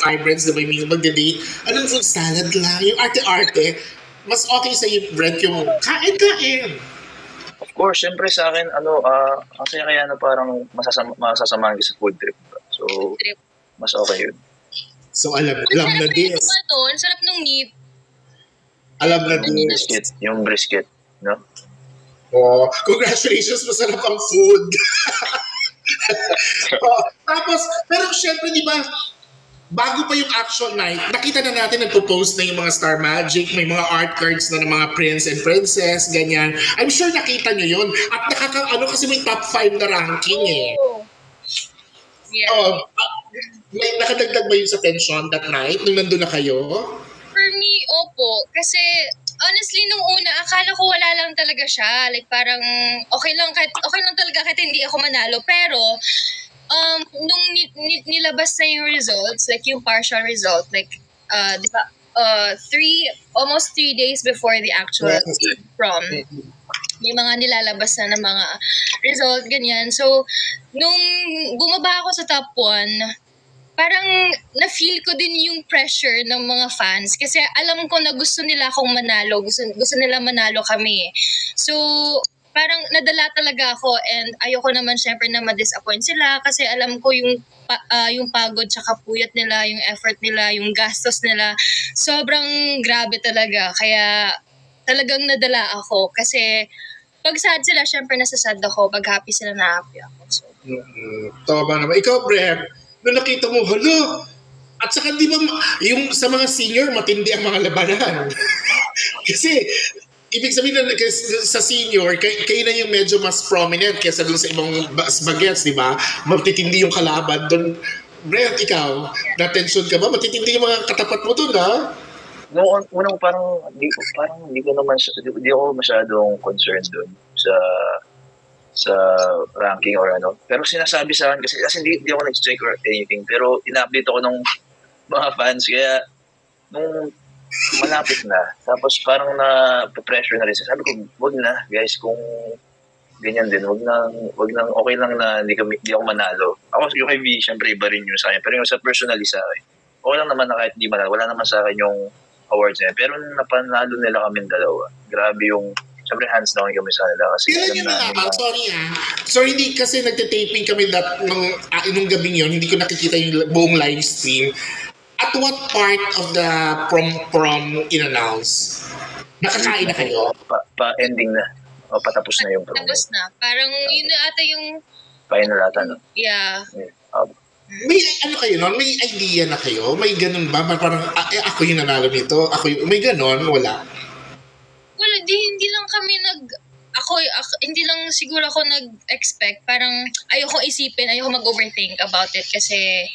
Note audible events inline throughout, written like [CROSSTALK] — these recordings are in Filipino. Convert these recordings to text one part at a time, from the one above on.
vibrance, di ba, yung magde-date, anong food salad lang, yung arte-arte, mas okay sa yung Brent yung kain-kain. Of course, syempre sa akin, ano, ah, kasi kaya na parang masasama, masasamahan ka sa food trip. So, Trip. mas okay yun. So alam, Ang alam na sarap this. nung ano, ang sarap nung meat. Alam na Yung this. brisket, yung brisket, no? Oh, congratulations, masarap ang food. [LAUGHS] [LAUGHS] oh, tapos, pero syempre, di ba, bago pa yung actual night, nakita na natin nagpo-post na yung mga Star Magic, may mga art cards na ng mga prince and princess, ganyan. I'm sure nakita nyo yun. At nakaka, ano kasi may top 5 na ranking eh. Oh. Yeah. Oh, may nakadagdag ba yun sa tension that night nung nandun na kayo? For me, opo. Kasi, honestly, nung una, akala ko wala lang talaga siya. Like, parang, okay lang, kahit, okay lang talaga kahit hindi ako manalo. Pero, um, nung ni- ni- nilabas na yung results, like yung partial result, like, uh, di ba, uh, three, almost three days before the actual prom, yung mga nilalabas na ng mga result, ganyan. So, nung bumaba ako sa top 1, parang na-feel ko din yung pressure ng mga fans kasi alam ko na gusto nila akong manalo, gusto, gusto nila manalo kami. So, parang nadala talaga ako and ayoko naman syempre na ma-disappoint sila kasi alam ko yung ah, yung pagod tsaka puyat nila, yung effort nila, yung gastos nila. Sobrang grabe talaga. Kaya talagang nadala ako kasi pag sad sila, syempre nasasad ako. Pag happy sila, na happy ako. So, Mm-hmm. Tama naman. Ikaw, Brett, nung nakita mo, hala, at saka di ba, yung sa mga senior, matindi ang mga labanan. [LAUGHS] Kasi, ibig sabihin na sa senior, kay, kayo na yung medyo mas prominent kaysa dun sa ibang bagets, di ba? Matitindi yung kalaban doon. Brent, ikaw, na-tension ka ba? Matitindi yung mga katapat mo doon, ha? Noong unang parang, di parang hindi ko naman, di, di ako masyadong concerned dun sa sa ranking or ano. Pero sinasabi sa akin kasi, kasi hindi, hindi ako nag-check or anything. Pero ina-update ako ng mga fans. Kaya, nung malapit na, tapos parang na-pressure na rin. siya. Sabi ko, wag na, guys, kung ganyan din, wag na, wag na, okay lang na hindi, kami, hindi ako manalo. Ako, yung kay V, syempre iba rin yun sa akin. Pero yung sa personally sa akin, okay lang naman na kahit hindi manalo. Wala naman sa akin yung awards niya. Pero nung napanalo nila kami dalawa, grabe yung, syempre hands down kami sa nila. Kasi alam yun nalaman? na, Sorry ah. Sorry, hindi kasi nagte-taping kami that nung, ah, nung gabing yun, hindi ko nakikita yung buong live stream. At what part of the prom prom in-announce? Nakakain na kayo? pa, pa-ending na. O, patapos na yung promo. tapos na. Parang yun na ata yung, Final ata, no? yeah. Uh, May ano kayo nun? May idea na kayo? May ganun ba? Parang ah, eh, ako yung nanalo nito. Ako yung, may ganun? Wala. Wala, di, hindi lang kami nag, ako, ako, hindi lang siguro ako nag-expect. Parang ayoko isipin, ayoko mag-overthink about it kasi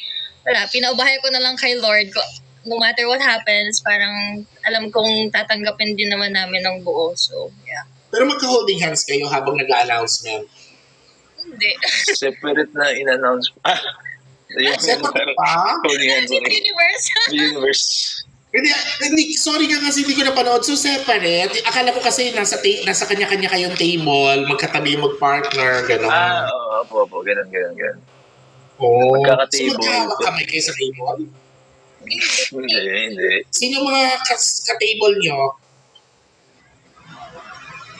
wala, pinaubahay ko na lang kay Lord ko. No matter what happens, parang alam kong tatanggapin din naman namin ng buo. So, yeah. Pero magka-holding hands kayo habang nag-announcement. Hindi. [LAUGHS] separate na in-announce. Ah! Yung, Separate pa? [LAUGHS] Holding hands universe. Universe. Hindi, hindi, sorry nga kasi hindi ko napanood. So, separate. Akala ko kasi nasa, ta- nasa kanya-kanya kayong table, magkatabi yung mag-partner, gano'n. Ah, oo, opo, opo. Ganun, ganun, oh. magkaka-table. So, magkahawak kamay kayo sa table? Hindi, hindi. Sino mga ka-table nyo?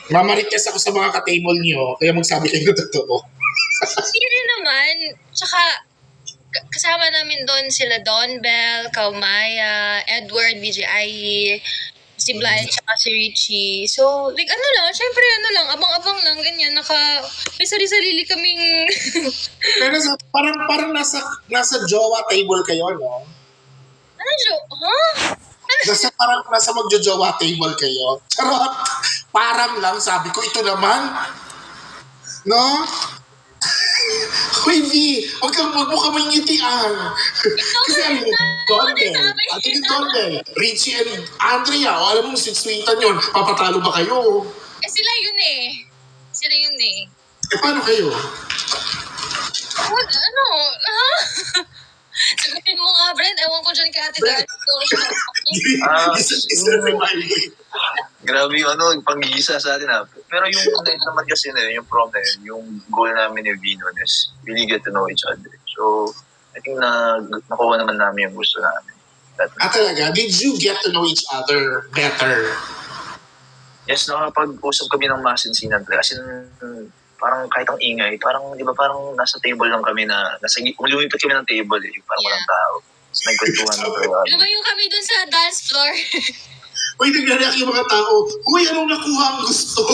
Mamarites ako sa mga ka-table nyo, kaya magsabi kayo ng totoo. [LAUGHS] Hindi naman. Tsaka, kasama namin doon sila Don Bell, Kaumaya, Edward, BJI, si Blythe, tsaka si Richie. So, like, ano lang, syempre, ano lang, abang-abang lang, ganyan, naka, may sarili-sarili kaming, [LAUGHS] Pero sa, parang, parang nasa, nasa jowa table kayo, no? ano, Jo? Huh? Nasa parang nasa magjo-jowa table kayo. Charot! Parang lang, sabi ko, ito naman. No? Hoy, V, huwag kang huwag mo kamay ngitian. Kasi ano, Donbel, ano yung Donbel? Richie and Andrea, o alam mo, sweet-sweetan yun. Papatalo ba kayo? Eh, sila yun eh. Sila yun eh. Eh, paano kayo? What, ano, [LAUGHS] ha? Sagutin mo nga, Brent. Ewan ko dyan kay Ate Dad. Ah, isa, may Grabe yung ano, yung panggigisa sa atin ha. Pero yung naman kasi na yun, yung prom na yun, yung goal namin ni Vino is really get to know each other. So, I think na, nakuha naman namin yung gusto namin. That, Ah, talaga? Did you get to know each other better? yes, nakapag-usap kami ng masinsinan in, parang kahit ang ingay, parang, di ba, parang nasa table lang kami na, nasa, lumipat kami ng table eh, parang Yeah. walang tao. Nagkwentuhan na talaga. Lumayo kami dun sa dance floor. [LAUGHS] Uy, nagre-react yung mga tao, Uy, anong nakuha ang gusto?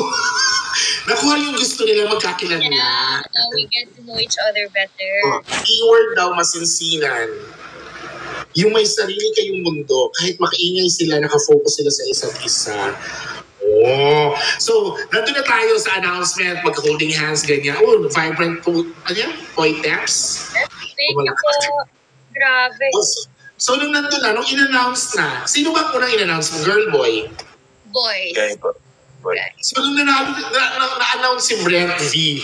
[LAUGHS] nakuha yung gusto nila magkakilala. yeah, now we get to know each other better. Oh, keyword daw masinsinan. Yung may sarili kayong mundo, kahit makaingay sila, nakafocus sila sa isa't isa. Oh. So, nandun na tayo sa announcement, mag-holding hands, ganyan. Oh, vibrant po, ano yan? Boy taps. Thank you po. Grabe. Oh, so, so, nung nandun na, nung in-announce na, sino ba unang in-announce mo? Girl, boy? Kaya po. Boy. So, nung na, na, na, na- na-announce si Brent V,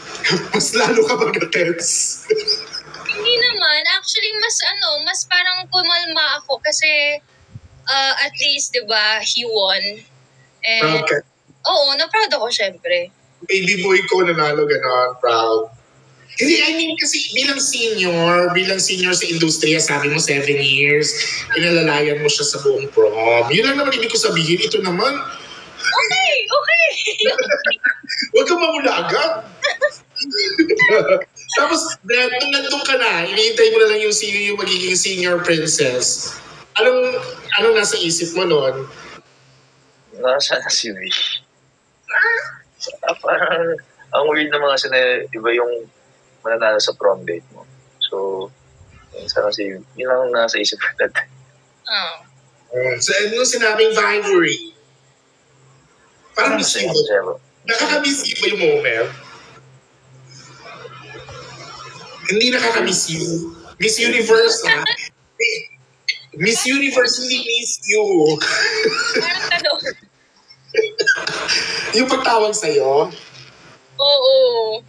[LAUGHS] mas lalo ka mag-tense. Hindi naman. Actually, mas ano, mas parang kumalma ako kasi uh, at least, di ba, he won. And, Proud ka. oo, na-proud ako, syempre. baby boy ko nanalo ganon, proud. Hindi, I mean, kasi bilang senior, bilang senior sa industriya, sabi mo seven years, inalalayan mo siya sa buong prom. Yun lang naman ibig ko sabihin. Ito naman, Okay, okay. [LAUGHS] huwag kang mamulagan. [LAUGHS] Tapos, Brad, nung nandun ka na, hinihintay mo na lang yung sino yung magiging senior princess. Anong, anong nasa isip mo noon? Nasa na si V. Ah, parang, ang weird naman kasi na iba yung mananalo sa prom date mo. So, yun sa kasi, yun lang nasa isip ko that Oh. Um, so, nung sinabing Vivory, parang miss you. Nakakamiss you ba yung moment? Hindi nakakamiss you. Miss Universe, ha? [LAUGHS] Miss Universe, hindi miss you. Parang tanong. [LAUGHS] yung pagtawag sa'yo, Oo.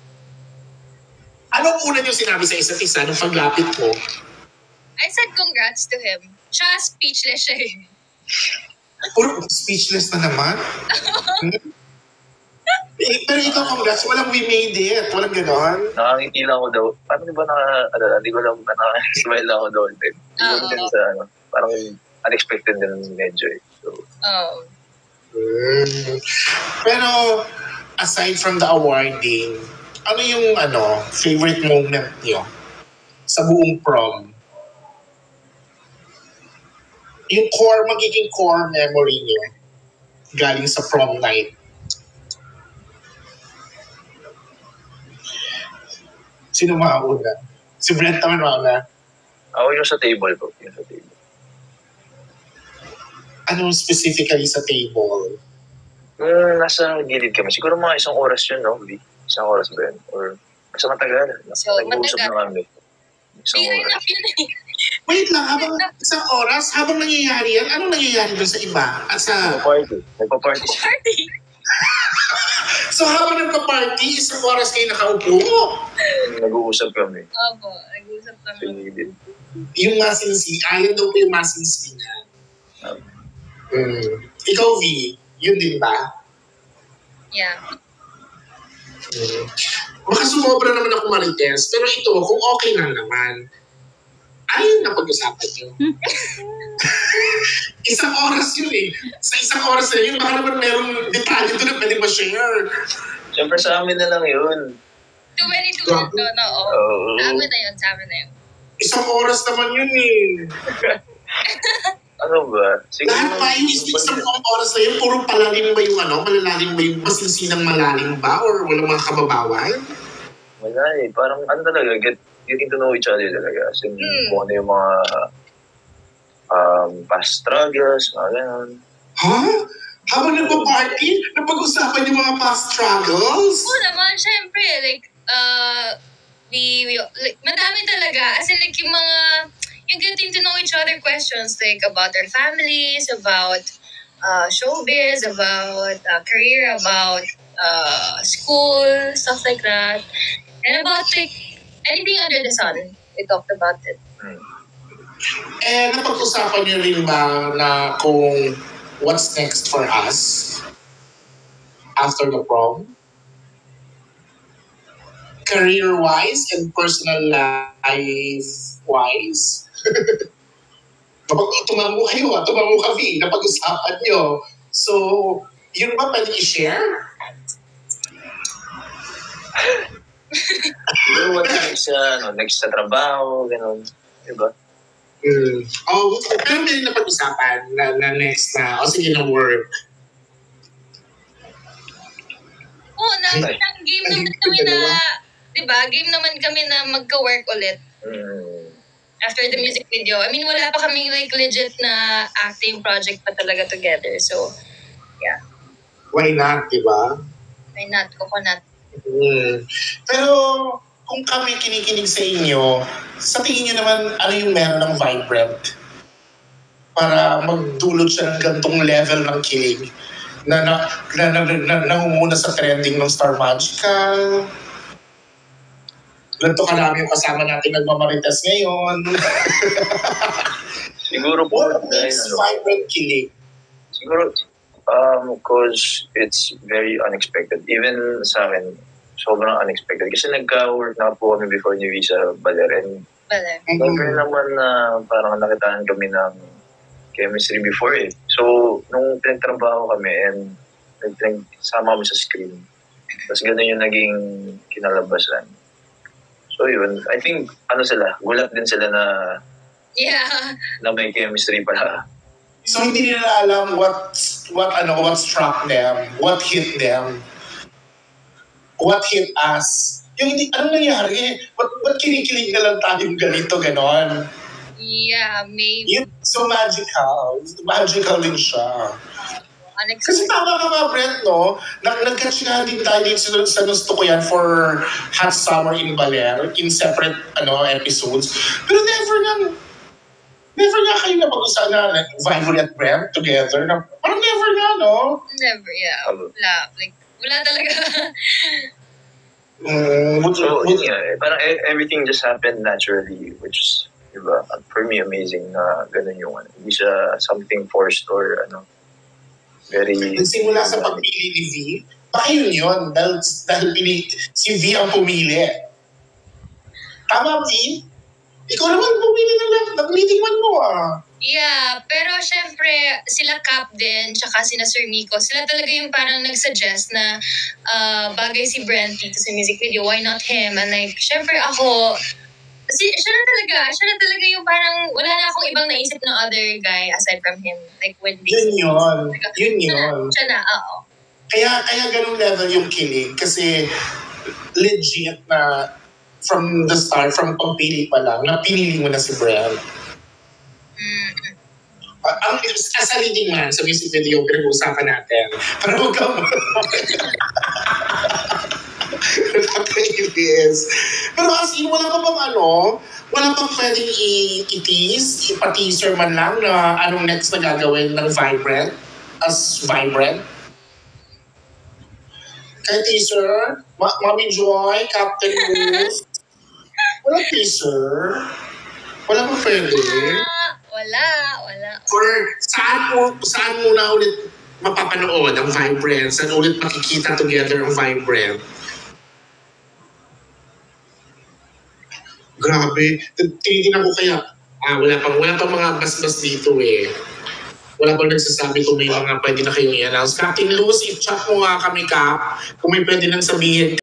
anong una niyo sinabi sa isa't isa nung paglapit mo? I said congrats to him. Siya, speechless siya eh. Puro speechless na naman. eh, pero ikaw, congrats, walang we made it. Walang ganon. Nakangiti lang ako daw. Paano di ba naka, ano, hindi ko lang, naka-smile lang ako daw ko Oo. din sa, ano, parang unexpected din medyo eh. So, Oh. Mm. Pero, aside from the awarding, ano yung ano, favorite moment niyo sa buong prom? Yung core, magiging core memory niyo galing sa prom night. Sino mauna? Si Brent naman mauna. ako yung sa table po. Yung sa table. Anong specifically sa table? Nung nasa gilid kami, siguro mga isang oras yun, no? Isang oras ba yun? Or sa matagal. So, Nag-uusap matagal. na kami. Isang oras. eh. Wait lang, habang isang oras, habang nangyayari yan, anong nangyayari doon sa iba? At sa Nagpa-party. Nagpa-party. Party. [LAUGHS] So habang nagpa-party, isang oras kayo nakaupo. Nag-uusap kami. Opo, nag-usap Sa kami. gilid. Yung masinsi, ayaw daw po yung masinsinan. Um, Mm. Ikaw, V, yun din ba? Yeah. Mm. Baka sumobra naman ako marites, pero ito, kung okay lang naman, ayun na pag-usapan nyo. [LAUGHS] isang oras yun eh. Sa isang oras na yun, baka naman merong detalye doon na pwede ma-share. Siyempre sa amin na lang yun. Too many to oo. Oo. Sa amin na yun, sa amin na yun. Isang oras naman yun eh. [LAUGHS] ano ba? Siguro, Lahat pa yung is- isang oras na yun, puro palalim ba yung ano, malalalim ba yung masinsinang malalim ba? Or walang mga kababawan? Wala eh. Parang ano talaga, get, getting to know each other talaga. As in, Hmm. kung ano yung mga um, past struggles, mga ganun. Ha? Habang nagpa-party, napag-usapan yung mga past struggles? Oo naman, syempre, like, uh, we, we, like, madami talaga. As in, like, yung mga, yung getting to know each other questions, like, about their families, about uh, showbiz, about uh, career, about uh, school, stuff like that. And about, like, anything under the sun. We talked about it. Eh, napag-usapan niyo rin ba na kung what's next for us after the prom? career-wise and personal life-wise? [LAUGHS] Kapag tumango kayo, ah, tumango kami, napag-usapan nyo. So, yun ba pwede i-share? [LAUGHS] What next sa, ano, next sa trabaho, gano'n. Diba? Hmm. Oh, pero may napag-usapan na, na next na, o sige na work. Oo, na, Ay. na, game naman kami na, di ba? Game naman kami na magka-work ulit Mm. After the music video. I mean, wala pa kaming like legit na acting project pa talaga together. So, Why not, di ba? why not? Coconut. Hmm. Pero kung kami kinikinig sa inyo, sa tingin nyo naman, ano yung meron ng Vibrant? Para magdulot siya ng gantong level ng kilig na na, na, na, na, na nangunguna sa trending ng Star Magical. Ganito karami yung kasama natin nagmamarites ngayon. [LAUGHS] Siguro po, What makes ano, Vibrant kilig? siguro, um, cause it's very unexpected. Even sa akin, sobrang unexpected. Kasi nagka-work na po kami before ni Visa Baler and Bale. Never naman na parang nakitaan kami ng chemistry before eh. So, nung pinagtrabaho kami and nagsama kami sa screen, tapos ganun yung naging kinalabasan. So yun, I think, ano sila, gulat din sila na, Yeah. na may chemistry pala. So hindi nila alam what what ano what struck them, what hit them, what hit us. Yung hindi, ano nangyari? Ba't, ba't kinikilig na lang tayong ganito, ganon? Yeah, maybe. Yun, so magical. Magical din siya. Kasi tama ka nga, Brent, no? Nag Nag-catch nga din tayo dito sa, sa gusto ko yan for Hot Summer in Baler in separate ano episodes. Pero never nga, never nga kayo na pag-usapan na like, Vibrant at Brent together. Na, parang never nga, no? Never, yeah. Wala. Like, wala talaga. Mm, would, So, would, yun nga, eh, parang e- everything just happened naturally, which is, di ba, for me, amazing na ganun yung ano. Hindi siya something forced or ano, very... nagsimula sa pagpili ni V, baka yun yun. Dahil, dahil pili, si V ang pumili. Tama, V? Ikaw naman pumili ng, ng leading man mo, ah. Yeah, pero syempre, sila Cap din, tsaka sina Sir Miko, sila talaga yung parang nag-suggest na ah, bagay si Brent dito sa music video, why not him? And like, syempre ako, si, siya na talaga, siya na talaga yung parang, wala na akong ibang naisip ng other guy aside from him. Like, when they... Yun yun. Yun Siya na, yun. siya na, oo. Kaya, kaya ganung level yung kilig. Kasi legit na from the start, from pagpili pa lang, na pinili mo na si Brent. Mm, Ah, Ang as a leading man sa music video, pinag-uusapan natin. Pero huwag kang... [LAUGHS] Nakakainis. Pero as in, wala pa bang ano, wala pang pwedeng i-tease, ipa-teaser man lang na anong next na gagawin ng Vibrant as Vibrant. Kaya teaser, Ma- Mami Joy, Captain Moose. Wala teaser. Wala pa pwede. Wala, wala. Or saan mo, saan mo na ulit mapapanood ang Vibrant? Saan ulit makikita together ang Vibrant? Grabe. Tinitingnan ko kaya, ah, wala pang, wala pang mga basbas dito eh. Wala pang nagsasabi kung may mga pwede na kayong i-announce. Captain Luz, i-chat mo nga kami, Cap. Kung may pwede nang sabihin